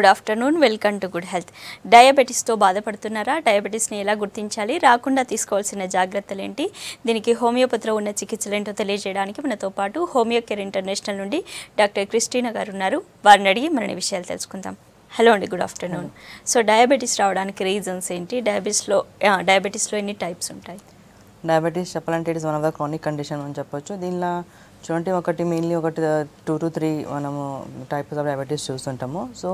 Good afternoon welcome to good health. డయాబెటీస్తో బాధపడుతున్నారా? డయాబెటీస్ని ఎలా గుర్తించాలి? రాకుండా తీసుకోవాల్సిన జాగ్రత్తలు ఏంటి దీనికి హోమియోపతిలో ఉన్న చికిత్సలు ఏంటో తెలియజేయడానికి మనతో పాటు హోమియో కేర్ ఇంటర్నేషనల్ నుండి డాక్టర్ క్రిస్టీనా గారు ఉన్నారు వారిని అడిగి మరిన్ని విషయాలు తెలుసుకుందాం. హలో అండి గుడ్ ఆఫ్టర్నూన్. సో డయాబెటీస్ రావడానికి రీజన్స్ ఏంటి? డయాబెటీస్లో డయాబెటీస్లో ఎన్ని టైప్స్ ఉంటాయి? డయాబెటీస్ చెప్పాలంటే it is one of the chronic condition అని చెప్పొచ్చు. దీనిలో చూడండి ఒకటి మెయిన్లీ ఒకటి టూ టు త్రీ మనము టైప్స్ ఆఫ్ డయాబెటీస్ చూస్తుంటాము. సో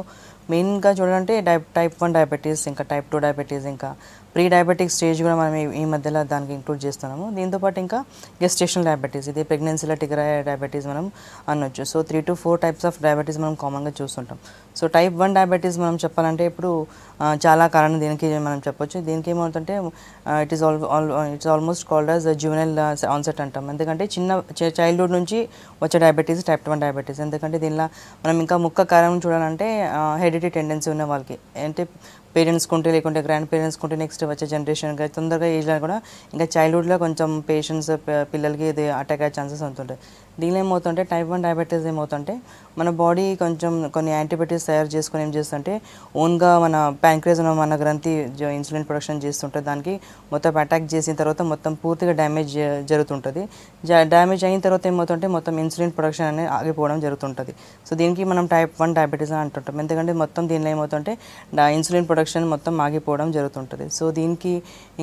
మెయిన్గా చూడాలంటే టైప్ టైప్ వన్ డయాబెటీస్ ఇంకా టైప్ టూ డయాబెటీస్ ఇంకా ప్రీ డయాబెటిక్ స్టేజ్ కూడా మనం ఈ- మధ్యలో దానికి ఇంక్లూడ్ చేస్తున్నాము. దీంతోపాటు ఇంకా గెస్టేషన్ డయాబెటీస్ ఇది ప్రెగ్నెన్సీలో టిగర్ అయ్యే డయాబెటీస్ మనం అనొచ్చు. So three to four types of diabetes మనం కామన్గా చూస్తుంటాం. సో టైప్ వన్ డయాబెటీస్ మనం చెప్పాలంటే ఇప్పుడు చాలా కారణం దీనికి మనం చెప్పొచ్చు. దీనికి ఏమవుతుంటే it is all all it's almost called as juvenile onset అంటాం. ఎందుకంటే చిన్న చైల్డ్హుడ్ నుంచి వచ్చే డయాబెటీస్ టైప్ వన్ డయాబెటీస్ ఎందుకంటే దీనిలో మనం ఇంకా ముక్క కారణం చూడాలంటే హెడిటీ టెండెన్సీ ఉన్న వాళ్ళకి. అంటే పేరెంట్స్కి ఉంటే లేకుంటే గ్రాండ్ పేరెంట్స్కి ఉంటే నెక్స్ట్ వచ్చే జనరేషన్కి తొందరగా ఏజ్లో కూడా ఇంకా చైల్డ్హుడ్లో కొంచెం పేషెంట్స్ పిల్లలకి ఇది అటాక్ అయ్యే ఛాన్సెస్ ఉంటుంటాయి. దీనిలో ఏమవుతుంటే టైప్ వన్ డయాబెటీస్ ఏమవుతుంటే మన బాడీ కొంచెం కొన్ని యాంటీబయాటిక్స్ తయారు చేసుకొని ఏం చేస్తుంటే ఓన్గా మన ప్యాంక్రేజ్ మన గ్రంథి ఇన్సులిన్ ప్రొడక్షన్ చేస్తుంటే దానికి మొత్తం అటాక్ చేసిన తర్వాత మొత్తం పూర్తిగా డ్యామేజ్ జరుగుతుంటుంది. డ్యామేజ్ అయిన తర్వాత ఏమవుతుంటే మొత్తం ఇన్సులిన్ ప్రొడక్షన్ అనేది ఆగిపోవడం జరుగుతుంటుంది. సో దీనికి మనం టైప్ వన్ డయాబెటీస్ అని అంటుంటాం. ఎందుకంటే మొత్తం దీనిలో ఏమవుతుంటే ఇన్సులిన్ ప్రొడక్షన్ మొత్తం ఆగిపోవడం జరుగుతుంటుంది. సో దీనికి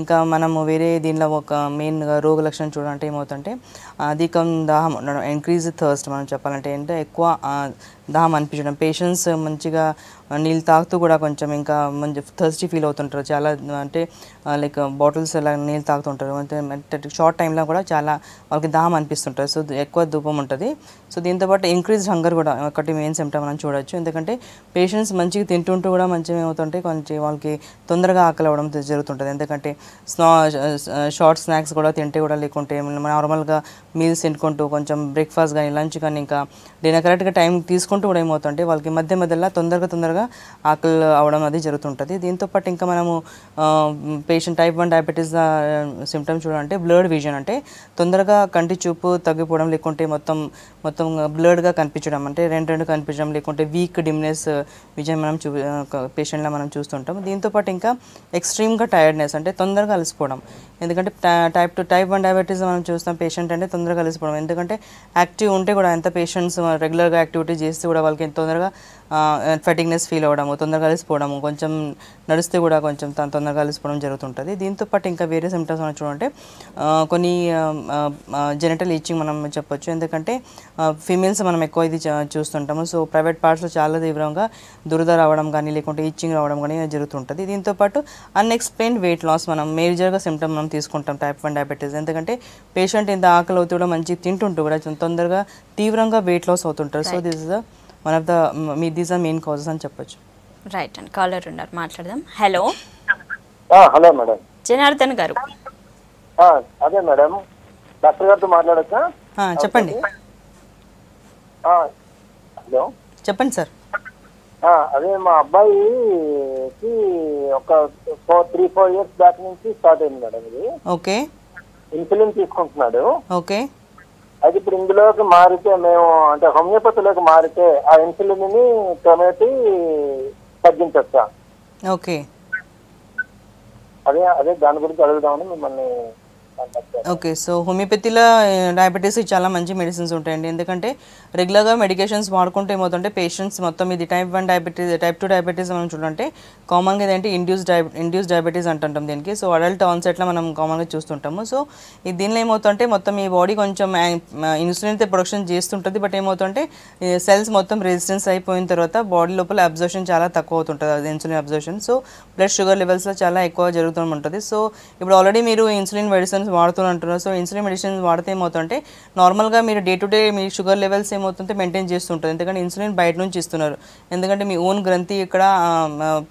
ఇంకా మనము వేరే దీనిలో ఒక మెయిన్ రోగ లక్షణం చూడాలంటే ఏమవుతుంటే అధికం దాహం ఇంక్రీజ్ థర్స్ట్ మనం చెప్పాలంటే ఏంటంటే ఎక్కువ దాహం అనిపించడం పేషెంట్స్ మంచిగా నీళ్ళు తాగుతూ కూడా కొంచెం ఇంకా మంచి థర్స్టీ ఫీల్ అవుతుంటారు. చాలా అంటే లైక్ బాటిల్స్ అలా నీళ్ళు తాగుతుంటారు అంటే షార్ట్ టైంలో కూడా చాలా వాళ్ళకి దాహం అనిపిస్తుంటుంది సో ఎక్కువ ధూపం ఉంటుంది. సో దీంతోపాటు ఇంక్రీజ్ హంగర్ కూడా ఒకటి మెయిన్ సిమ్టమ్ మనం చూడొచ్చు. ఎందుకంటే పేషెంట్స్ మంచిగా తింటుంటూ కూడా మంచిగా ఏమవుతుంటే కొంచెం వాళ్ళకి తొందరగా ఆకలి అవ్వడం జరుగుతుంటుంది. ఎందుకంటే స్నా షార్ట్ స్నాక్స్ కూడా తింటే కూడా లేకుంటే నార్మల్గా మీల్స్ తినుకుంటూ కొంచెం బ్రేక్ఫాస్ట్ కానీ లంచ్ కానీ ఇంకా డిన్నర్ కరెక్ట్గా టైం తీసుకుంటూ కూడా ఏమవుతుంటే వాళ్ళకి మధ్య మధ్యలో తొందరగా తొందరగా ఆకలి అవడం అది జరుగుతుంటుంది. దీంతో పాటు ఇంకా మనము patient type one diabetes symptoms చూడాలంటే బ్లడ్ విజన్ అంటే తొందరగా కంటి చూపు తగ్గిపోవడం లేకుంటే మొత్తం మొత్తం బ్లడ్గా కనిపించడం అంటే రెండు రెండు కనిపించడం లేకుంటే వీక్ డిమ్నెస్ విజన్ మనం చూ పేషెంట్లో మనం చూస్తుంటాం. దీంతో పాటు ఇంకా ఎక్స్ట్రీమ్గా టైర్డ్నెస్ అంటే తొందరగా అలసిపోవడం. ఎందుకంటే type two type one diabetes మనం చూస్తాం పేషెంట్ అంటే తొందరగా అలసిపోవడం. ఎందుకంటే యాక్టివ్ ఉంటే కూడా ఎంత పేషెంట్స్ రెగ్యులర్గా యాక్టివిటీ చేస్తే కూడా వాళ్ళకి ఫెటిగ్నెస్ ఫీల్ అవ్వడము తొందరగా అలసిపోవడము కొంచెం నడిస్తే కూడా కొంచెం తన తొందరగా అలసిపోవడం జరుగుతుంటుంది. దీంతో పాటు ఇంకా వేరే సిమ్టమ్స్ మనం చూడంటే కొన్ని జెనటల్ ఈచింగ్ మనం చెప్పొచ్చు. ఎందుకంటే ఫీమేల్స్ మనం ఎక్కువ ఇది చూస్తుంటాము. సో ప్రైవేట్ పార్ట్స్లో చాలా తీవ్రంగా దురద రావడం కానీ లేకుంటే ఈచింగ్ రావడం కానీ జరుగుతుంటుంది. దీంతో పాటు అన్ఎక్స్ప్లెయిన్డ్ వెయిట్ లాస్ మనం మేజర్గా సిమ్టమ్ మనం తీసుకుంటాం టైప్ వన్ డయాబెటీస్ ఎందుకంటే పేషెంట్ ఇంత ఆకలి అవుతూ కూడా మంచి తింటుంటూ కూడా తొందరగా తీవ్రంగా వెయిట్ లాస్ అవుతుంటారు so this is the one of the me these are main causes అని చెప్పొచ్చు. రైట్ అండ్ కాలర్ ఉన్నారు మాట్లాడదాం. హలో ఆ, హలో మేడం జనార్దన్ గారు. ఆ, అదే మేడం డాక్టర్ గారితో మాట్లాడచ్చా? ఆ, చెప్పండి. ఆ, హలో. చెప్పండి సార్. ఆ, అదే మా అబ్బాయికి ఒక four three four years back నుంచి స్టార్ట్ అయింది మేడం ఇది. ఓకే. ఇన్సులిన్ తీసుకుంటున్నాడు. ఓకే. అది ఇప్పుడు ఇందులోకి మారితే మేము అంటే హోమియోపతిలోకి మారితే ఆ ఇన్సులిన్ని తగ్గించచ్చా ఓకే అదే అదే దాని గురించి అడుగుదామని మిమ్మల్ని. ఓకే సో హోమియోపతిలో డయాబెటీస్ చాలా మంచి మెడిసిన్స్ ఉంటాయండి. ఎందుకంటే రెగ్యులర్గా మెడికేషన్స్ వాడుకుంటే ఏమవుతుంటే పేషెంట్స్ మొత్తం ఇది type one diabetes type two diabetes మనం చూడంటే కామన్గా ఏంటంటే ఇండ్యూస్ డయా ఇండ్యూస్ డయాబెటీస్ అంటుంటాం దీనికి. సో అడల్ట్ ఆన్సెట్లో మనం కామన్గా చూస్తుంటాము. సో ఈ దీనిలో ఏమవుతుంటే మొత్తం ఈ బాడీ కొంచెం ఇన్సులిన్ అయితే ప్రొడక్షన్ చేస్తుంటుంది. బట్ ఏమవుతుంటే సెల్స్ మొత్తం రెసిస్టెన్స్ అయిపోయిన తర్వాత బాడీ లోపల అబ్జర్షన్ చాలా తక్కువ అవుతుంటుంది అది insulin absorption so blood sugar లెవెల్స్లో చాలా ఎక్కువ జరుగుతూ ఉంటుంది సో ఇప్పుడు ఆల్రెడీ మీరు ఇన్సులిన్ మెడిసిన్ మెడిసిన్స్ వాడుతుంటున్నారు సో ఇన్సులిన్ మెడిసిన్స్ వాడితే ఏమవుతుంటే నార్మల్గా మీరు డే టు డే మీ షుగర్ లెవెల్స్ ఏమవుతుంటే మెయింటైన్ చేస్తుంటారు. ఎందుకంటే ఇన్సులిన్ బయట నుంచి ఇస్తున్నారు. ఎందుకంటే మీ ఓన్ గ్రంథి ఇక్కడ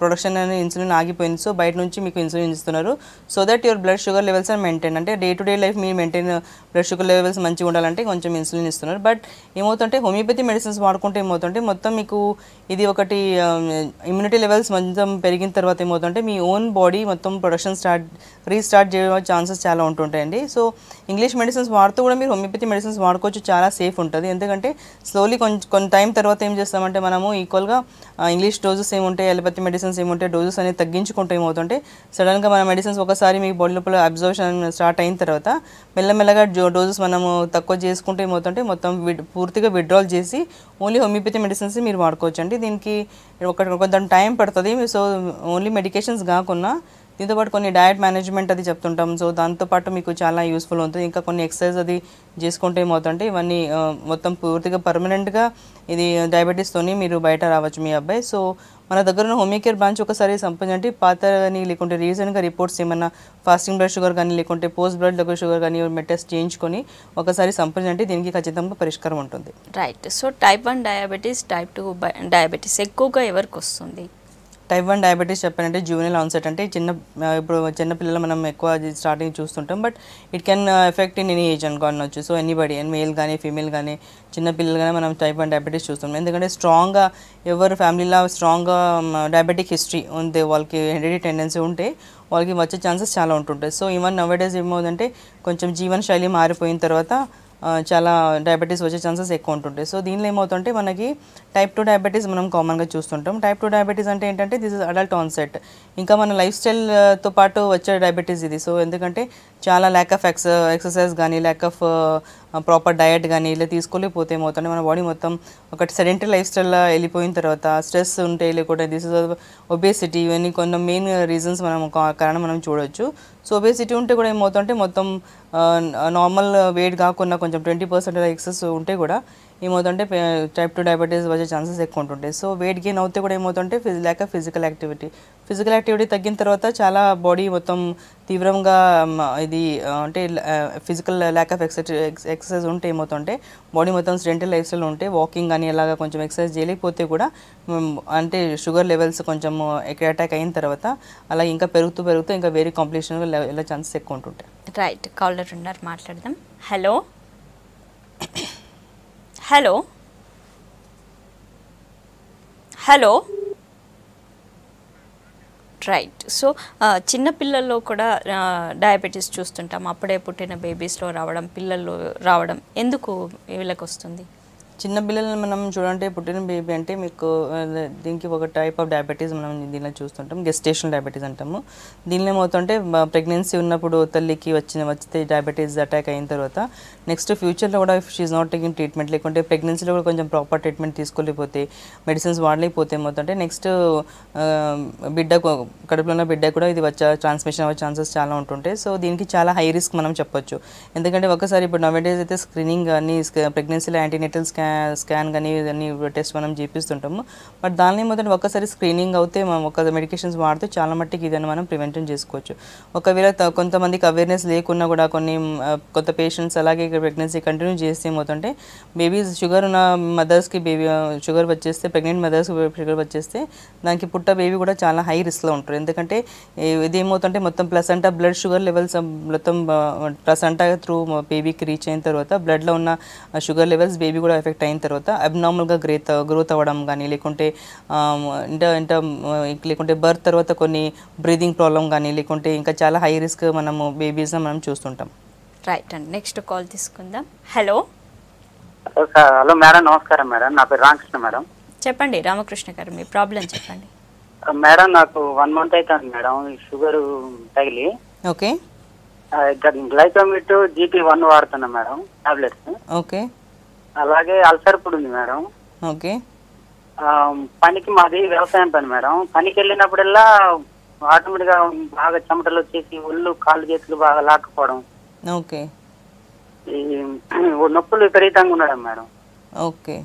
ప్రొడక్షన్ అనేది ఇన్సులిన్ ఆగిపోయింది. సో బయట నుంచి మీకు ఇన్సులిన్ ఇస్తున్నారు. So that your blood sugar levels are maintain అంటే డే టు డే లైఫ్ మీరు మెయింటైన్ బ్లడ్ షుగర్ లెవెల్స్ మంచిగా ఉండాలంటే కొంచెం ఇన్సులిన్ ఇస్తున్నారు. బట్ ఏమవుతుంటే హోమియోపతి మెడిసిన్స్ వాడుకుంటే ఏమవుతుంటే మొత్తం మీకు ఇది ఒకటి ఇమ్యూనిటీ లెవెల్స్ మొత్తం పెరిగిన తర్వాత ఏమవుతుంటే మీ ఓన్ బాడీ మొత్తం ప్రొడక్షన్ స్టార్ట్ రీస్టార్ట్ చేయడం ఛాన్సెస్ చాలా ఉంటుంది ఉంటుంటాయండి సో ఇంగ్లీష్ మెడిసిన్స్ వాడుతూ కూడా మీరు హోమియోపతి మెడిసిన్స్ వాడుకోవచ్చు. చాలా సేఫ్ ఉంటుంది. ఎందుకంటే స్లోలీ కొంచెం కొంత టైం తర్వాత ఏం చేస్తామంటే మనము ఈక్వల్గా ఇంగ్లీష్ డోజెస్ ఏముంటాయి ఎలపతి మెడిసిన్స్ ఏముంటాయి డోజెస్ అనేది తగ్గించుకుంటూ ఏమవుతుంటే సడన్గా మన మెడిసిన్స్ ఒకసారి మీ బాడీ లోపల అబ్జర్వేషన్ స్టార్ట్ అయిన తర్వాత మెల్లమెల్లగా జో డోజెస్ మనము తక్కువ చేసుకుంటూ ఏమవుతుంటే మొత్తం పూర్తిగా విడ్రాల్ చేసి ఓన్లీ హోమియోపతి మెడిసిన్స్ మీరు వాడుకోవచ్చు అండి దీనికి ఒక కొంత టైం పడుతుంది. సో ఓన్లీ మెడికేషన్స్ కాకుండా దీంతో పాటు కొన్ని డయట్ మేనేజ్మెంట్ అది చెప్తుంటాం. సో దాంతోపాటు మీకు చాలా యూస్ఫుల్ ఉంటుంది. ఇంకా కొన్ని ఎక్సర్సైజ్ అది చేసుకుంటే ఏమవుతుంటే ఇవన్నీ మొత్తం పూర్తిగా పర్మనెంట్గా ఇది డయాబెటీస్తోని మీరు బయట రావచ్చు మీ అబ్బాయి. సో మన దగ్గర ఉన్న హోమియోకేర్ బ్రాంచ్ ఒకసారి సంప్రదించండి పాత కానీ లేకుంటే రీసెంట్గా రిపోర్ట్స్ ఏమన్నా ఫాస్టింగ్ బ్లడ్ షుగర్ కానీ లేకుంటే పోస్ట్ బ్లడ్ షుగర్ కానీ టెస్ట్ చేయించుకొని ఒకసారి సంప్రదించండి దీనికి ఖచ్చితంగా పరిష్కారం ఉంటుంది. Right so type one diabetes type two diabetes ఎక్కువగా ఎవరికి వస్తుంది? టైప్ వన్ డయాబెటీస్ చెప్పానంటే జూనియల్ ఆన్సెట్ అంటే చిన్న ఇప్పుడు చిన్న పిల్లలు మనం ఎక్కువ స్టార్టింగ్ చూస్తుంటాం. But it can effect in any age అనుకోవచ్చు సో ఎనీబడి మేల్ కానీ ఫీమేల్ కానీ చిన్న పిల్లలు కానీ మనం టైప్ వన్ డయాబెటీస్ చూస్తాం ఎందుకంటే స్ట్రాంగ్గా ఎవరు ఫ్యామిలీలో స్ట్రాంగ్గా డయాబెటిక్ హిస్టరీ ఉంది వాళ్ళకి హెరిడిటీ టెండెన్సీ ఉంటే వాళ్ళకి వచ్చే ఛాన్సెస్ చాలా ఉంటుంటాయి. సో ఈవెన్ నవేడేస్ ఏమవుతుందంటే కొంచెం జీవన శైలి మారిపోయిన తర్వాత చాలా డయాబెటీస్ వచ్చే ఛాన్సెస్ ఎక్కువ ఉంటుంటాయి సో దీనిలో ఏమవుతుంటే మనకి టైప్ టూ డయాబెటీస్ మనం కామన్గా చూస్తుంటాం. టైప్ టూ డయాబెటీస్ అంటే ఏంటంటే దిస్ ఇస్ అడల్ట్ ఆన్సెట్ ఇంకా మన లైఫ్ స్టైల్తో పాటు వచ్చే డయాబెటీస్ ఇది. సో ఎందుకంటే చాలా ల్యాక్ ఆఫ్ ఎక్స్ ఎక్సర్సైజ్ కానీ ల్యాక్ ఆఫ్ ప్రాపర్ డయట్ కానీ ఇలా తీసుకోలేకపోతే ఏమవుతుంది? మన బాడీ మొత్తం ఒకటి సెడెంటరీ లైఫ్ స్టైల్లో వెళ్ళిపోయిన తర్వాత స్ట్రెస్ ఉంటే లేకుంటే దిస్ ఇస్ ఒబేసిటీ ఇవన్నీ కొన్ని మెయిన్ రీజన్స్ మనం కారణం మనం చూడొచ్చు. సో ఒబేసిటీ ఉంటే కూడా ఏమవుతుంటే మొత్తం నార్మల్ వెయిట్ కాకుండా కొంచెం ట్వంటీ పర్సెంట్ ఎక్సెస్ ఉంటే కూడా ఏమవుతుంటే టైప్ టూ డయాబెటీస్ వచ్చే ఛాన్సెస్ ఎక్కువ ఉంటుంటాయి సో వెయిట్ గెయిన్ అవుతే కూడా ఏమవుతుంటే lack physical activity physical activity తగ్గిన తర్వాత చాలా బాడీ మొత్తం తీవ్రంగా ఇది అంటే physical lack of exercise exercise ఉంటే ఏమవుతుంటే బాడీ మొత్తం స్టెంటల్ లైఫ్ స్టైల్ ఉంటే వాకింగ్ కానీ అలాగా కొంచెం ఎక్సర్సైజ్ చేయలేకపోతే కూడా అంటే షుగర్ లెవెల్స్ కొంచెం అటాక్ అయిన తర్వాత అలా ఇంకా పెరుగుతూ పెరుగుతూ ఇంకా వేరే కాంప్లికేషన్ ఇలా ఛాన్సెస్ ఎక్కువ ఉంటుంటాయి రైట్ కాలర్ ఉన్నారు మాట్లాడదాం. Hello hello. Hello. Right. So చిన్నపిల్లల్లో కూడా డయాబెటీస్ చూస్తుంటాం. అప్పుడే పుట్టిన బేబీస్లో రావడం పిల్లల్లో రావడం. ఎందుకు వీళ్ళకి వస్తుంది చిన్న పిల్లలను మనం చూడంటే పుట్టిన బేబీ అంటే మీకు దీనికి ఒక టైప్ ఆఫ్ డయాబెటీస్ మనం దీనిలో చూస్తుంటాం గెస్టేషన్ డయాబెటీస్ అంటాము. దీనిలో ఏమవుతుంటే ప్రెగ్నెన్సీ ఉన్నప్పుడు తల్లికి వచ్చిన వచ్చితే డయాబెటీస్ అటాక్ అయిన తర్వాత నెక్స్ట్ ఫ్యూచర్లో కూడా if she not taking treatment లేకుంటే ప్రెగ్నెన్సీలో కూడా కొంచెం ప్రాపర్ ట్రీట్మెంట్ తీసుకోలేకపోతే మెడిసిన్స్ వాడలేకపోతే ఏమవుతుంటే నెక్స్ట్ బిడ్డ కడుపులో ఉన్న బిడ్డ కూడా ఇది వచ్చే ట్రాన్స్మిషన్ అవ్వే ఛాన్సెస్ చాలా ఉంటుంటాయి. సో దీనికి చాలా హై రిస్క్ మనం చెప్పొచ్చు. ఎందుకంటే ఒకసారి ఇప్పుడు నవేడేస్ అయితే స్క్రీనింగ్ కానీ ప్రెగ్నెన్సీలో యాంటీనేటల్ స్కాన్ స్కాన్ కానీ అన్ని టెస్ట్ మనం చేపిస్తుంటాము. బట్ దాని మొదటి ఒక్కసారి స్క్రీనింగ్ అవుతే మనం ఒక మెడికేషన్స్ వాడితే చాలా మట్టికి ఇదని మనం ప్రివెంటన్ చేసుకోవచ్చు. ఒకవేళ కొంతమందికి అవేర్నెస్ లేకున్నా కూడా కొన్ని కొత్త పేషెంట్స్ అలాగే ప్రెగ్నెన్సీ కంటిన్యూ చేస్తే ఏమవుతుంటే బేబీస్ షుగర్ ఉన్న మదర్స్కి బేబీ షుగర్ వచ్చేస్తే ప్రెగ్నెంట్ మదర్స్ షుగర్ వచ్చేస్తే దానికి పుట్ట బేబీ కూడా చాలా హై రిస్క్లో ఉంటారు ఎందుకంటే ఇదేమవుతుంటే ఇది ఏమవుతుంటే మొత్తం ప్లసంటా బ్లడ్ షుగర్ లెవెల్స్ మొత్తం ప్లసంటా త్రూ బేబీకి రీచ్ అయిన తర్వాత బ్లడ్లో ఉన్న షుగర్ లెవెల్స్ బేబీ కూడా ఎఫెక్ట్ అయిన తర్వాత అబ్నార్మల్గా గ్రేత్ గ్రోత్ అవ్వడం కానీ లేకుంటే ఆమ్, ఇంట ఇంట లేకుంటే బర్త్ తర్వాత కొన్ని బ్రీదింగ్ ప్రాబ్లం కానీ లేకుంటే ఇంకా చాలా హై రిస్క్ మనము బేబీస్ మనం చూస్తుంటాం. రైట్ అండి. నెక్స్ట్ కాల్ తీసుకుందాం. Hello. Hello sir. Hello madam నమస్కారం మేడం. నా పేరు రామకృష్ణ మేడం. చెప్పండి రామకృష్ణ గారు మీ ప్రాబ్లం చెప్పండి. మేడం నాకు వన్ మంత్ అవుతుంది మేడం షుగర్ తగిలి. ఓకే. గ్లైకోమిట్ జీపీ వన్ వాడుతున్నా మేడం టాబ్లెట్స్. ఓకే. అలాగే అల్సర్ కూడా ఉంది మేడం. ఓకే. పనికి మాది వ్యవసాయం పని మేడం. పనికి వెళ్ళినప్పుడల్లా ఆటోమేటిక్గా బాగా చెమటలు వచ్చేసి ఒళ్ళు కాళ్ళు చేతులు బాగా లాక్కుపోవడం. ఓకే. ఈ నొప్పులు విపరీతంగా ఉండడం మేడం. ఓకే.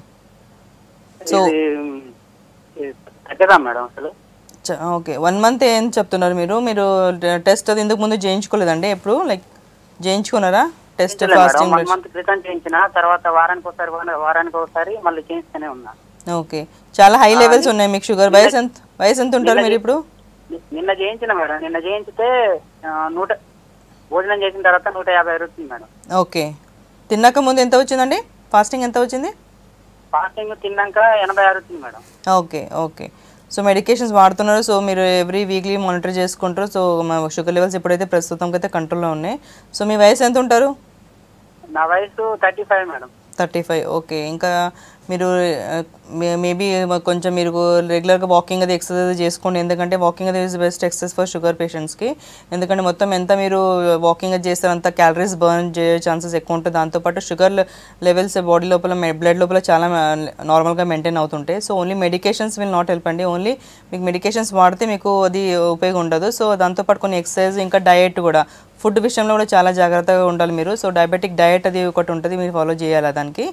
సో తగ్గదా మేడం అసలు? ఓకే. వన్ మంత్ ఏం చెప్తున్నారు మీరు? మీరు టెస్ట్ అది ఇంతకు ముందు చేయించుకోలేదండి ఎప్పుడు? లైక్ చేయించుకున్నారా? టెస్ట్ ఫాస్టింగ్ వన్ మంత్ క్రితం చేయించిన తర్వాత వారానికి ఒకసారి వార- వారానికి ఒకసారి మళ్ళీ చేయిస్తూనే ఉన్నా. ఓకే చాలా హై లెవెల్స్ ఉన్నాయి మీకు షుగర్ వయసు ఎంత వయసు ఎంత ఉంటారు మీరు ఇప్పుడు? నిన్న చేయించిన మేడం నిన్న చేయించితే నూట భోజనం చేసిన తర్వాత నూట యాభై వచ్చింది మేడం. ఓకే తిన్నాక ముందు ఎంత వచ్చిందండి? ఫాస్టింగ్ ఎంత వచ్చింది? ఫాస్టింగ్ తిన్నాక ఎనభై ఆరు వచ్చింది madam. Okay okay so medications వాడుతున్నారు. సో మీరు ఎవ్రీ వీక్లీ మానిటర్ చేసుకుంటారు. సో షుగర్ లెవెల్స్ ఇప్పుడైతే ప్రస్తుతం అయితే కంట్రోల్లో ఉన్నాయి. సో మీ వయసు ఎంత ఉంటారు? నా వయసు thirty five madam. Thirty five okay. ఇంకా మీరు మేబీ కొంచెం మీరు రెగ్యులర్గా వాకింగ్ అది ఎక్సర్సైజ్ చేసుకోండి. ఎందుకంటే వాకింగ్ అది is best exercise for sugar పేషెంట్స్కి ఎందుకంటే మొత్తం ఎంత మీరు వాకింగ్ అది చేస్తారు అంత క్యాలరీస్ బర్న్ చేసే ఛాన్సెస్ ఎక్కువ ఉంటుంది. దాంతోపాటు షుగర్ లెవెల్స్ బాడీ లోపల బ్లడ్ లోపల చాలా నార్మల్గా మెయింటైన్ అవుతుంటాయి so only medications will not help అండి. ఓన్లీ మీకు మెడికేషన్స్ వాడితే మీకు అది ఉపయోగం ఉండదు. సో దాంతోపాటు కొన్ని ఎక్సర్సైజ్ ఇంకా డయట్ కూడా. ఫుడ్ విషయంలో కూడా చాలా జాగ్రత్తగా ఉండాలి మీరు. సో డయాబెటిక్ డయట్ అది ఒకటి ఉంటుంది. మీరు ఫాలో చేయాలి దానికి?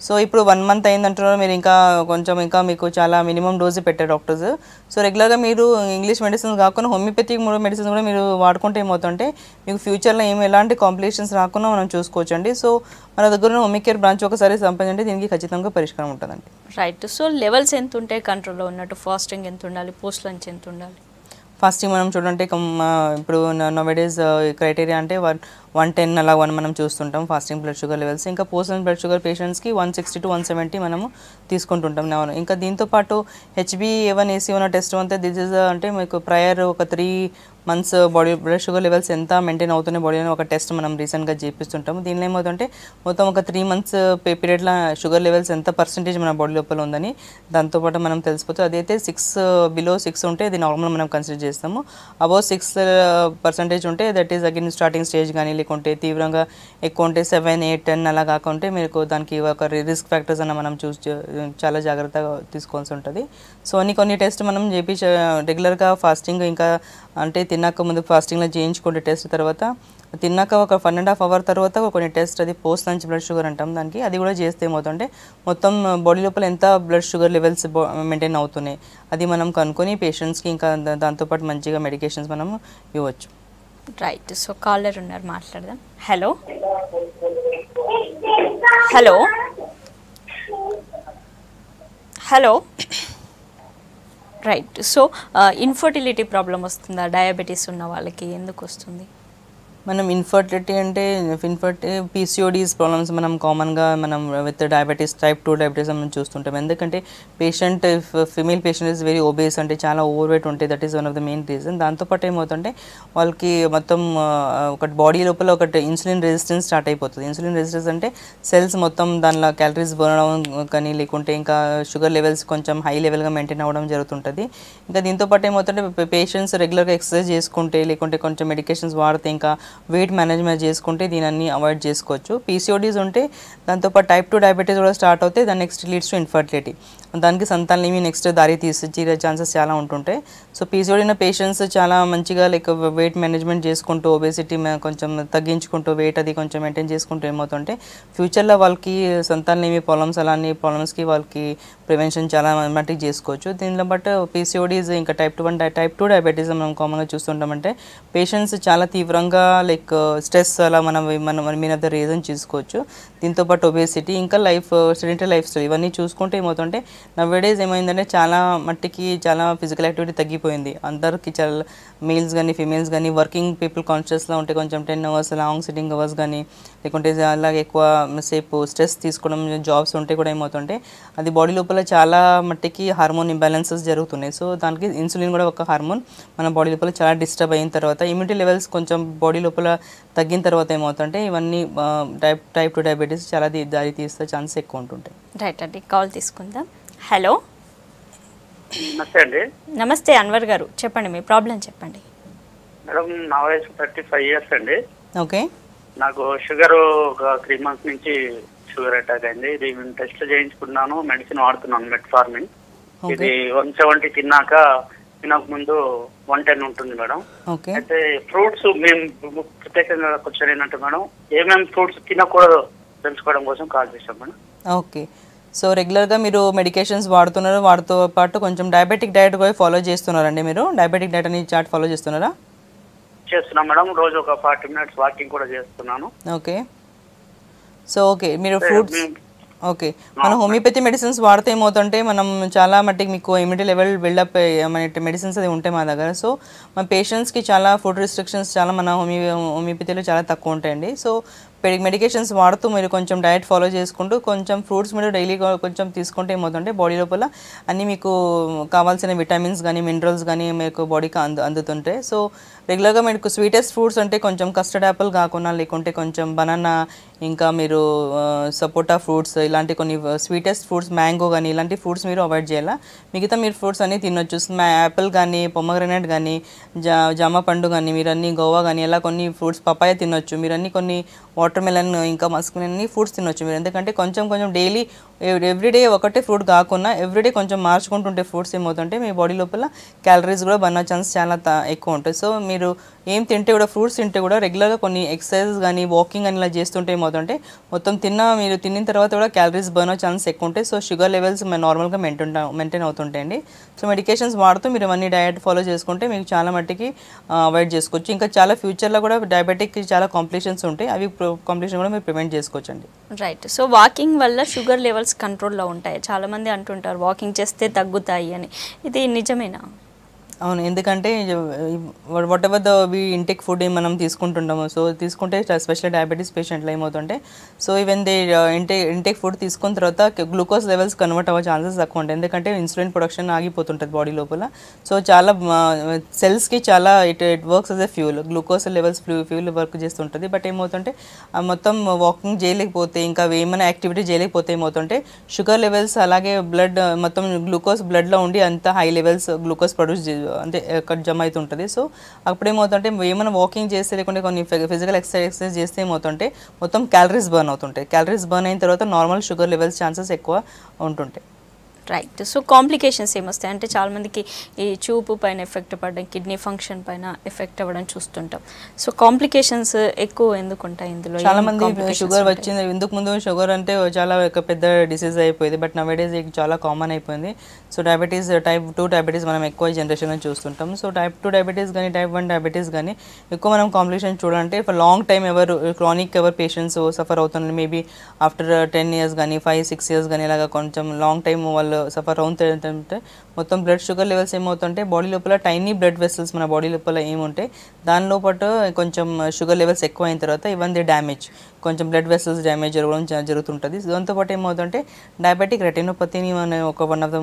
సో ఇప్పుడు వన్ మంత్ అయిందంటున్నారు మీరు ఇంకా కొంచెం ఇంకా మీకు చాలా మినిమం డోసు పెట్టారు డాక్టర్స్ సో రెగ్యులర్గా మీరు ఇంగ్లీష్ మెడిసిన్స్ కాకుండా హోమియోపతిక్ మెడిసిన్స్ కూడా మీరు వాడుకుంటే ఏమవుతుంటే మీకు ఫ్యూచర్లో ఏమి ఎలాంటి కాంప్లికేషన్స్ రాకుండా మనం చూసుకోవచ్చండి. సో మన దగ్గర ఉన్న హోమికేర్ బ్రాంచ్ ఒకసారి సంపాదించండి దీనికి ఖచ్చితంగా పరిష్కారం ఉంటుందండి. రైట్ సో లెవెల్స్ ఎంత ఉంటాయి కంట్రోల్లో ఉన్నట్టు ఫాస్టింగ్ ఎంత ఉండాలి పోస్ట్ లంచ్ ఎంత ఉండాలి ఫాస్టింగ్ మనం చూడంటే ఇప్పుడు నోవెడేస్ క్రైటీరియా అంటే వన్ వన్ టెన్ అలా వన్ మనం చూస్తుంటాం ఫాస్టింగ్ బ్లడ్ షుగర్ లెవెల్స్ ఇంకా పోస్ట్ బ్లడ్ షుగర్ పేషెంట్స్కి one sixty to one seventy మనము తీసుకుంటుంటాం. నా- ఇంకా దీంతో పాటు హెచ్బి వన్ ఏసీ ఉన్న టెస్ట్ అంతే దిస్ ఇస్ అంటే మీకు ప్రయర్ ఒక three months body blood sugar levels ఎంత మెయింటైన్ అవుతున్నాయి బాడీ అని ఒక టెస్ట్ మనం రీసెంట్గా చేపిస్తుంటాము. దీనిలో ఏమవుతుంటే మొత్తం ఒక త్రీ మంత్స్ పీరియడ్లో షుగర్ లెవెల్స్ ఎంత పర్సెంటేజ్ మన బాడీ లోపల ఉందని దాంతోపాటు మనం తెలిసిపోతుంది అదైతే సిక్స్ బిలో సిక్స్ ఉంటే అది నార్మల్ మనం కన్సిడర్ చేస్తాము. అబౌవ్ సిక్స్ పర్సెంటేజ్ ఉంటే that is again starting stage కానీ లేకుంటే తీవ్రంగా ఎక్కువ ఉంటే సెవెన్ ఎయిట్ టెన్ అలా కాకుంటే మీకు దానికి ఒక రిస్క్ ఫ్యాక్టర్స్ అన్న మనం చూస్ చాలా జాగ్రత్తగా తీసుకోవాల్సి ఉంటుంది. సో అన్ని కొన్ని టెస్ట్ మనం చేపించ రెగ్యులర్గా ఫాస్టింగ్ ఇంకా అంటే తిన్నాక ముందు ఫాస్టింగ్లో చేయించుకుంటే టెస్ట్ తర్వాత తిన్నాక ఒక వన్ అండ్ హాఫ్ అవర్ తర్వాత కొన్ని టెస్ట్ అది పోస్ట్ లంచ్ బ్లడ్ షుగర్ అంటాం దానికి అది కూడా చేస్తే ఏమవుతుంటే మొత్తం బాడీ లోపల ఎంత బ్లడ్ షుగర్ లెవెల్స్ మెయింటైన్ అవుతున్నాయి అది మనం కనుక్కొని పేషెంట్స్కి ఇంకా దాంతోపాటు మంచిగా మెడికేషన్స్ మనం ఇవ్వచ్చు. రైట్ సో కాలర్ ఉన్నారు మాట్లాడదాం. Hello hello hello right so infertility problem వస్తుందా? డయాబెటీస్ ఉన్న వాళ్ళకి ఎందుకు వస్తుంది? మనం ఇన్ఫర్టిలిటీ అంటే ఇన్ఫర్టి పీసీఓడీస్ ప్రాబ్లమ్స్ మనం కామన్గా మనం with diabetes type two diabetes మనం చూస్తుంటాం. ఎందుకంటే patient female patient is very obese అంటే చాలా ఓవర్ వెయిట్ ఉంటాయి that is one of the main reason దాంతోపాటు ఏమవుతుంటే వాళ్ళకి మొత్తం ఒక ఒకటి బాడీ లోపల ఒకటి ఇన్సులిన్ రెసిస్టెన్స్ స్టార్ట్ అయిపోతుంది. ఇన్సులిన్ రెసిస్టెన్స్ అంటే సెల్స్ మొత్తం దానిలో క్యాలరీస్ బర్న్ అవ్వడం కానీ లేకుంటే ఇంకా షుగర్ లెవెల్స్ కొంచెం హై లెవెల్గా మెయింటైన్ అవ్వడం జరుగుతుంటుంది. ఇంకా దీంతో పాటు ఏమవుతుంటే పేషెంట్స్ రెగ్యులర్గా ఎక్సర్సైజ్ చేసుకుంటే లేకుంటే కొంచెం మెడికేషన్స్ వాడితే ఇంకా వెయిట్ మేనేజ్మెంట్ చేసుకుంటే దీని అన్ని అవాయిడ్ చేసుకోవచ్చు పీసీఓడీస్ ఉంటే దాంతోపాటు టైప్ టూ డయాబెటీస్ కూడా స్టార్ట్ అవుతే దాని నెక్స్ట్ లీడ్స్ టు ఇన్ఫర్టిలిటీ దానికి సంతానలేమి నెక్స్ట్ దారి తీసి తీరే ఛాన్సెస్ చాలా ఉంటుంటాయి. సో పీసీఓడీ ఉన్న పేషెంట్స్ చాలా మంచిగా లైక్ వెయిట్ మేనేజ్మెంట్ చేసుకుంటూ ఒబేసిటీ కొంచెం తగ్గించుకుంటూ వెయిట్ అది కొంచెం మెయింటైన్ చేసుకుంటూ ఏమవుతుంటే ఫ్యూచర్లో వాళ్ళకి సంతానలేమి ప్రాబ్లమ్స్ అలాంటి ప్రాబ్లమ్స్కి వాళ్ళకి ప్రివెన్షన్ చాలా మట్టికి చేసుకోవచ్చు. దీనిలో బట్ పీసీఓడీస్ ఇంకా type two one type two diabetes మనం కామన్గా చూస్తుంటామంటే పేషెంట్స్ చాలా తీవ్రంగా లైక్ uh, స్ట్రెస్ అలా మనం మనం మీన్ ఆఫ్ ద రీజన్ చూసుకోవచ్చు. దీంతో పాటు ఒబేసిటీ ఇంకా లైఫ్ సెడెంటరీ లైఫ్ స్టైల్ ఇవన్నీ చూసుకుంటే ఏమవుతుంటే నవ్వేడేస్ ఏమైందంటే చాలా మట్టికి చాలా ఫిజికల్ యాక్టివిటీ తగ్గిపోయింది. అందరికి చాలా మేల్స్ కానీ ఫీమేల్స్ కానీ వర్కింగ్ పీపుల్ కాన్షియస్లో ఉంటే కొంచెం ten hours long sitting hours కానీ లేకుంటే అలాగే ఎక్కువ సేపు స్ట్రెస్ తీసుకోవడం జాబ్స్ ఉంటే కూడా ఏమవుతుంటే అది బాడీ లోపల చాలా మట్టికి హార్మోన్ ఇంబ్యాలెన్సెస్ జరుగుతున్నాయి. సో దానికి ఇన్సులిన్ కూడా ఒక హార్మోన్ మన బాడీ లోపల చాలా డిస్టర్బ్ అయిన తర్వాత ఇమ్యూనిటీ లెవెల్స్ కొంచెం బాడీ లోపల తగ్గిన తర్వాత ఏమవుతుంటే ఇవన్నీ టైప్ టైప్ టూ డయాబెటీస్ చాలా ది- దారి తీస్తే ఛాన్సెస్ ఎక్కువ ఉంటుంటాయి. రైట్ అండి కాల్ తీసుకుందాం. హలో. నమస్తే అండి. నమస్తే అన్వర్ గారు. చెప్పండి మీ ప్రాబ్లం చెప్పండి. మేడం నా వయసు థర్టీ ఫైవ్ ఇయర్స్ అండి. ఓకే. నాకు షుగర్ ఒక త్రీ మంత్స్ నుంచి షుగర్ అటాక్ అయింది. ఇది నేను టెస్ట్ చేయించుకున్నాను మెడిసిన్ వాడుతున్నాను మెట్ఫార్మిన్. ఇది వన్ సెవెంటీ తిన్నాక తినక ముందు వన్ టెన్ ఉంటుంది మేడం. ఓకే. అయితే ఫ్రూట్స్ మేము ప్రత్యేకంగా క్వశ్చన్ ఏంటంటే మేడం ఏమేమి ఫ్రూట్స్ తినకూడదు తెలుసుకోవడం కోసం కాల్ చేశాం మేడం. ఓకే. సో రెగ్యులర్గా మీరు మెడికేషన్స్ వాడుతున్నారు వాటితో పాటు కొంచెం డయాబెటిక్ డయట్ కూడా ఫాలో చేస్తున్నారండి మీరు? డయాబెటిక్ డయట్ అని చార్ట్ ఫాలో చేస్తున్నారా? చేస్తున్నాం మేడం. రోజు ఒక ఫార్టీ మినిట్స్ వాకింగ్ కూడా చేస్తున్నాను. ఓకే. సో ఓకే మీరు ఫ్రూట్స్ ఓకే. మనం హోమియోపతి మెడిసిన్స్ వాడితే ఏమవుతుంటే మనం చాలా మట్టికి మీకు ఇమ్యూనిటీ లెవెల్ బిల్డప్ మెడిసిన్స్ అది ఉంటాయి మా దగ్గర. సో మన పేషెంట్స్కి చాలా ఫుడ్ రిస్ట్రిక్షన్స్ చాలా మన హోమియో హోమియోపతిలో చాలా తక్కువ ఉంటాయండి. సో మెడికేషన్స్ వాడుతూ మీరు కొంచెం డయట్ ఫాలో చేసుకుంటూ కొంచెం ఫ్రూట్స్ మీరు డైలీ కొంచెం తీసుకుంటే ఏమవుతుంటే బాడీ లోపల అన్నీ మీకు కావాల్సిన విటమిన్స్ కానీ మినరల్స్ కానీ మీకు బాడీకి అందు అందుతుంటాయి సో రెగ్యులర్గా మీకు స్వీటెస్ట్ ఫ్రూట్స్ అంటే కొంచెం కస్టర్డ్ యాపిల్ కాకుండా లేకుంటే కొంచెం బనానా ఇంకా మీరు సపోటా ఫ్రూట్స్ ఇలాంటి కొన్ని స్వీటెస్ట్ ఫ్రూట్స్ మ్యాంగో కానీ ఇలాంటి ఫ్రూట్స్ మీరు అవాయిడ్ చేయాలా? మిగతా మీరు ఫ్రూట్స్ అన్ని తినొచ్చు. యాపిల్ కానీ పొమ్మగ్రనేట్ కానీ జా జామ పండు కానీ మీరు అన్ని గోవా కానీ ఇలా కొన్ని ఫ్రూట్స్ పపాయ తినొచ్చు. మీరు అన్ని కొన్ని వాటర్ మెలన్ ఇంకా మస్క్ ఫ్రూట్స్ తినొచ్చు మీరు. ఎందుకంటే కొంచెం కొంచెం డైలీ ఎవ్రీడే ఒకటే ఫ్రూట్ కాకుండా ఎవ్రీడే కొంచెం మార్చుకుంటుంటే ఫ్రూట్స్ ఏమవుతుంటే మీ బాడీ లోపల క్యాలరీస్ కూడా బన్న ఛాన్స్ చాలా త- ఎక్కువ ఉంటుంది. సో మీరు ఏం తింటే కూడా ఫ్రూట్స్ తింటే కూడా రెగ్యులర్గా కొన్ని ఎక్సర్సైజెస్ కానీ వాకింగ్ అని ఇలా చేస్తుంటే ఏమవుతుంటే మొత్తం తిన్న మీరు తిన్న తర్వాత కూడా క్యాలరీస్ బర్న్ అవ్వే ఛాన్స్ ఎక్కువ ఉంటాయి. సో షుగర్ లెవెల్స్ నార్మల్గా మెయింటైన్ మెయింటైన్ అవుతుంటాయండి సో మెడికేషన్స్ వాడుతూ మీరు అన్ని డయట్ ఫాలో చేసుకుంటే మీకు చాలా మట్టికి అవాయిడ్ చేసుకోవచ్చు. ఇంకా చాలా ఫ్యూచర్లో కూడా డయాబెటిక్ చాలా కాంప్లికేషన్స్ ఉంటాయి. అవి కాంప్లికేషన్ కూడా మీరు ప్రివెంట్ చేసుకోవచ్చు అండి రైట్ సో వాకింగ్ వల్ల షుగర్ లెవెల్స్ కంట్రోల్లో ఉంటాయి. చాలామంది అంటుంటారు వాకింగ్ చేస్తే తగ్గుతాయి అని. ఇది నిజమేనా? అవును ఎందుకంటే whatever the we intake food మనం తీసుకుంటుంటాము. సో తీసుకుంటే స్పెషల్ డయాబెటీస్ పేషెంట్లు ఏమవుతుంటే సో ఈవెన్ దే ఇంటే ఇంటెక్ ఫుడ్ తీసుకున్న తర్వాత గ్లూకోజ్ లెవెల్స్ కన్వర్ట్ అవ్వే ఛాన్సెస్ తక్కువ ఉంటాయి. ఎందుకంటే ఇన్సులిన్ ప్రొడక్షన్ ఆగిపోతుంటుంది బాడీ లోపల. సో చాలా సెల్స్కి చాలా it it works as a fuel glucose levels fuel work చేస్తుంటుంది. బట్ ఏమవుతుంటే మొత్తం వాకింగ్ చేయలేకపోతే ఇంకా ఏమైనా యాక్టివిటీ చేయలేకపోతే ఏమవుతుంటే షుగర్ లెవెల్స్ అలాగే బ్లడ్ మొత్తం గ్లూకోజ్ బ్లడ్లో ఉండి అంత హై లెవెల్స్ గ్లూకోజ్ ప్రొడ్యూస్ అంటే ఎక్కడ జమ అవుతుంటుంది సో అప్పుడు ఏమవుతుంటే ఏమైనా వాకింగ్ చేస్తే లేకుంటే కొన్ని ఫిజికల్ ఎక్సర్సైజ్ చేస్తే ఏమవుతుంటే మొత్తం క్యాలరీస్ బర్న్ అవుతుంటాయి. క్యాలరీస్ బర్న్ అయిన తర్వాత నార్మల్ షుగర్ లెవెల్స్ ఛాన్సెస్ ఎక్కువ ఉంటుంటాయి. రైట్ సో కాంప్లికేషన్స్ ఏమొస్తాయి అంటే చాలా మందికి ఈ చూపు పైన ఎఫెక్ట్ పడడం కిడ్నీ ఫంక్షన్ పైన ఎఫెక్ట్ అవ్వడం చూస్తుంటాం. సో కాంప్లికేషన్స్ ఎక్కువ ఎందుకు ఉంటాయి ఇందులో? చాలా మంది షుగర్? వచ్చింది. ఇందుకు ముందు షుగర్ అంటే చాలా ఒక పెద్ద డిసీజ్ అయిపోయింది. బట్ నవేడేస్ చాలా కామన్ అయిపోయింది. So diabetes type two diabetes మనం ఎక్కువ జనరేషన్లో చూస్తుంటాం. సో టైప్ టూ డయాబెటీస్ కానీ టైప్ వన్ డయాబెటీస్ కానీ ఎక్కువ మనం కాంప్లికేషన్ చూడాలంటే ఫర్ లాంగ్ టైం ఎవరు క్రానిక్ ఎవరు పేషెంట్స్ సఫర్ అవుతున్నారు. మేబీ ఆఫ్టర్ టెన్ ఇయర్స్ కానీ ఫైవ్ సిక్స్ ఇయర్స్ కానీ ఇలాగా కొంచెం లాంగ్ టైం వాళ్ళు సఫర్ అవుతుంటే మొత్తం బ్లడ్ షుగర్ లెవెల్స్ ఏమవుతుంటే బాడీ లోపల టైనీ బ్లడ్ వెసల్స్ మన బాడీ లోపల ఏముంటాయి దాని లోపల కొంచెం షుగర్ లెవెల్స్ ఎక్కువ అయిన తర్వాత ఇవన్నీ డ్యామేజ్ కొంచెం బ్లడ్ వెసల్స్ డ్యామేజ్ జరగడం జరుగుతుంటుంది. దాంతోపాటు ఏమవుతుందంటే డయాబెటిక్ రెటినోపతిని అనే ఒక వన్ ఆఫ్ ద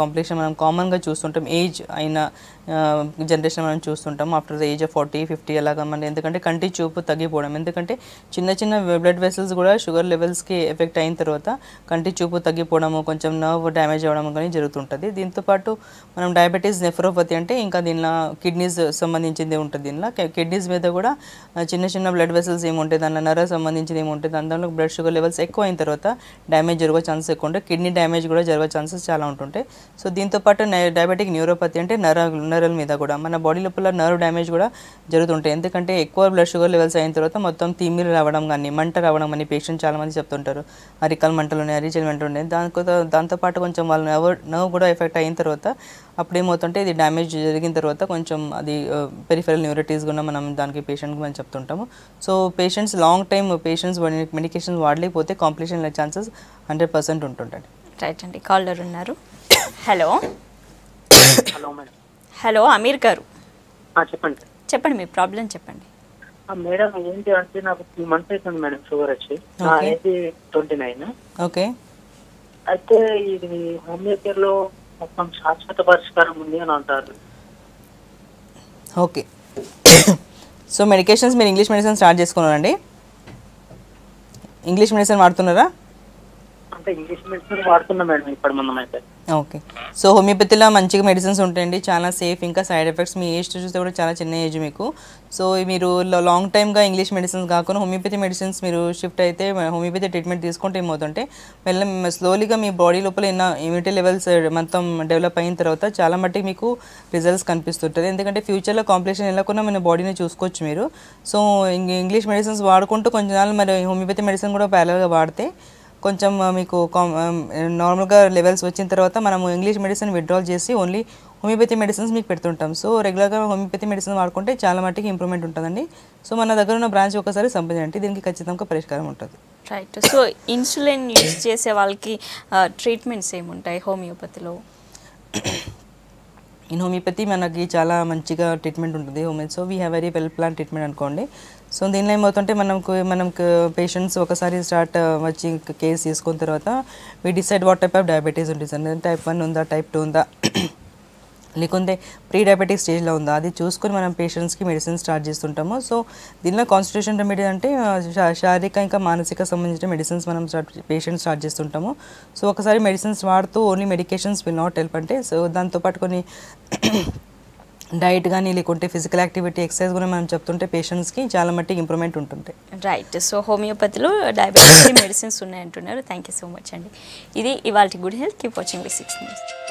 కాంప్లికేషన్ మనం కామన్గా చూస్తుంటాం. ఏజ్ అయిన uh, జనరేషన్ మనం చూస్తుంటాం. After the age of forty fifty అలాగా మన. ఎందుకంటే కంటి చూపు తగ్గిపోవడం. ఎందుకంటే చిన్న చిన్న బ్లడ్ వెసల్స్ కూడా షుగర్ లెవెల్స్కి ఎఫెక్ట్ అయిన తర్వాత కంటి చూపు తగ్గిపోవడము కొంచెం నర్వ్ డ్యామేజ్ అవ్వడం కానీ జరుగుతుంటుంది. దీంతోపాటు మనం డయాబెటీస్ నెఫ్రోపతి అంటే ఇంకా దీనిలో కిడ్నీస్ సంబంధించింది ఉంటుంది. దీనిలో కిడ్నీస్ మీద కూడా uh, చిన్న చిన్న బ్లడ్ వెసల్స్ ఏముంటాయి? దానిలో నర సంబంధించింది ఏముంటుంది? అందులో బ్లడ్ షుగర్ లెవెల్స్ ఎక్కువ అయిన తర్వాత డ్యామేజ్ జరిగే ఛాన్సెస్ ఎక్కువ ఉంటాయి. కిడ్నీ డ్యామేజ్ కూడా జరిగే ఛాన్సెస్ చాలా ఉంటుంటాయి. సో దీంతోపాటు డయాబెటిక్ న్యూరోపతి అంటే నర నరల మీద కూడా మన బాడీ లోపల నర్వ్ డ్యామేజ్ కూడా జరుగుతుంటాయి. ఎందుకంటే ఎక్కువ బ్లడ్ షుగర్ లెవెల్స్ అయిన తర్వాత మొత్తం తిమ్మిరి రావడం కానీ మంట రావడం అని పేషెంట్ చాలామంది చెప్తుంటారు. అరికల్ మంటలు ఉన్నాయి అరిచల్ మంటలు ఉన్నాయి. దానితో దాంతోపాటు కొంచెం వాళ్ళ నర్వ్ నర్వ్ కూడా ఎఫెక్ట్ అయిన తర్వాత అప్పుడు ఏమవుతుంటే ఇది డ్యామేజ్ జరిగిన తర్వాత కొంచెం అది uh, పెరిఫెరల్ న్యూరిటీస్ కూడా మనం దానికి పేషెంట్కి మనం చెప్తుంటాము. So patients long time patients medications వాడలేకపోతే complication chances hundred percent ఉంటుంటాయి రైట్ అండి. కాలర్ ఉన్నారు. Hello hello madam hello Aamir గారు. చెప్పండి. చెప్పండి మీ ప్రాబ్లం చెప్పండి. ఆ, మేడం ఏంటి అంటే నాకు త్రీ మంత్స్ అవుతుంది మేడం షుగర్ వచ్చి. నా Okay. Age twenty nine okay అయితే ఇది హోమియోపతిలో మొత్తం శాశ్వత పరిష్కారం ఉంది అని అంటారు. ఓకే సో మెడికేషన్స్ మీరు ఇంగ్లీష్ మెడిసిన్ స్టార్ట్ చేసుకున్నారండి? ఇంగ్లీష్ మెడిసిన్ వాడుతున్నారా ఇంగ్లీష్ మెడిసిన్ మేడం అయితే ఓకే. సో హోమియోపతిలో మంచిగా మెడిసిన్స్ ఉంటాయండి. చాలా సేఫ్. ఇంకా సైడ్ ఎఫెక్ట్స్ మీ ఏజ్ చూస్తే కూడా చాలా చిన్న ఏజ్ మీకు. సో మీరు లాంగ్ టైమ్గా ఇంగ్లీష్ మెడిసిన్స్ కాకుండా హోమియోపతి మెడిసిన్స్ మీరు షిఫ్ట్ అయితే హోమియోపతి ట్రీట్మెంట్ తీసుకుంటే ఏమవుతుంటే మెల్ల స్లోలీగా మీ బాడీ లోపల ఉన్న ఇమ్యూనిటీ లెవెల్స్ మొత్తం డెవలప్ అయిన తర్వాత చాలా మట్టుకు మీకు రిజల్ట్స్ కనిపిస్తుంటుంది. ఎందుకంటే ఫ్యూచర్లో కాంప్లికేషన్ వెళ్ళకుండా మన బాడీని చూసుకోవచ్చు మీరు. సో ఇంగ్లీష్ మెడిసిన్స్ వాడుకుంటూ కొంచెం నాళ్ళు మరి హోమియోపతి మెడిసిన్ కూడా ప్యారల్గా వాడితే కొంచెం మీకు నార్మల్గా లెవెల్స్ వచ్చిన తర్వాత మనము ఇంగ్లీష్ మెడిసిన్ విత్డ్రాల్ చేసి ఓన్లీ హోమియోపతి మెడిసిన్స్ మీకు పెడుతుంటాం. సో రెగ్యులర్గా హోమియోపతి మెడిసిన్ వాడుకుంటే చాలా మట్టుకు ఇంప్రూవ్మెంట్ ఉంటుందండి. సో మన దగ్గర ఉన్న బ్రాంచ్ ఒకసారి సంప్రదించండి. దీనికి ఖచ్చితంగా పరిష్కారం ఉంటుంది. రైట్ సో ఇన్సులిన్ యూజ్ చేసే వాళ్ళకి ట్రీట్మెంట్స్ ఏముంటాయి హోమియోపతిలో ఇన్ హోమియోపతి మనకి చాలా మంచిగా ట్రీట్మెంట్ ఉంటుంది. Homeo so we have very well plan treatment అనుకోండి. సో దీనిలో ఏమవుతుంటే మనకు మనకు పేషెంట్స్ ఒకసారి స్టార్ట్ uh, వచ్చి కేసు తీసుకున్న తర్వాత we decide what type of diabetes ఉంటుంది. సార్ టైప్ వన్ ఉందా టైప్ టూ ఉందా? లేకుంటే ప్రీ డయాబెటిక్ స్టేజ్లో ఉందా? అది చూసుకొని మనం పేషెంట్స్కి మెడిసిన్ స్టార్ట్ చేస్తుంటాము. సో దీనిలో కాన్స్టిట్యూషన్ రెమెడీ అంటే uh, శారీరక ఇంకా మానసిక సంబంధించిన మెడిసిన్స్ మనం స్టార్ట్ పేషెంట్ స్టార్ట్ చేస్తుంటాము. సో ఒకసారి మెడిసిన్స్ వాడుతూ only medications will not help అంటే సో దాంతోపాటు కొన్ని డైట్ కానీ లేకుంటే ఫిజికల్ యాక్టివిటీ ఎక్సర్సైజ్ కూడా మనం చెప్తుంటే పేషెంట్స్కి చాలా మట్టి ఇంప్రూవ్మెంట్ ఉంటుంది. రైట్. సో హోమియోపతిలో డయాబెటీస్ మెడిసిన్స్ ఉన్నాయంటున్నారు. థ్యాంక్ యూ సో మచ్ అండి. ఇది ఇవాళ good health. Keep watching V six news.